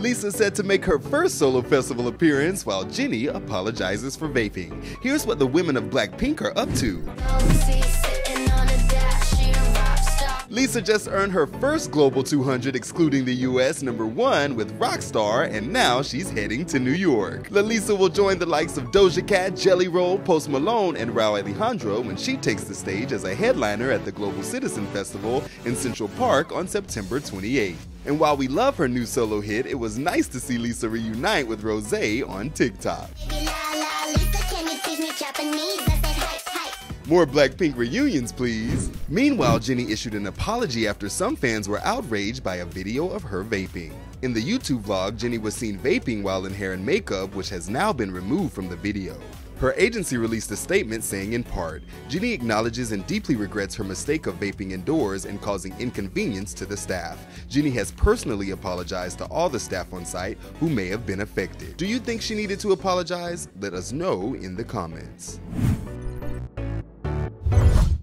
Lisa said to make her first solo festival appearance while Jennie apologizes for vaping. Here's what the women of Blackpink are up to. Lisa just earned her first Global 200 excluding the US number 1 with Rockstar and now she's heading to New York. Lalisa will join the likes of Doja Cat, Jelly Roll, Post Malone, and Rauw Alejandro when she takes the stage as a headliner at the Global Citizen Festival in Central Park on September 28. And while we love her new solo hit, it was nice to see Lisa reunite with Rosé on TikTok. More Blackpink reunions, please. Meanwhile, Jennie issued an apology after some fans were outraged by a video of her vaping. In the YouTube vlog, Jennie was seen vaping while in hair and makeup, which has now been removed from the video. Her agency released a statement saying in part, Jennie acknowledges and deeply regrets her mistake of vaping indoors and causing inconvenience to the staff. Jennie has personally apologized to all the staff on site who may have been affected. Do you think she needed to apologize? Let us know in the comments.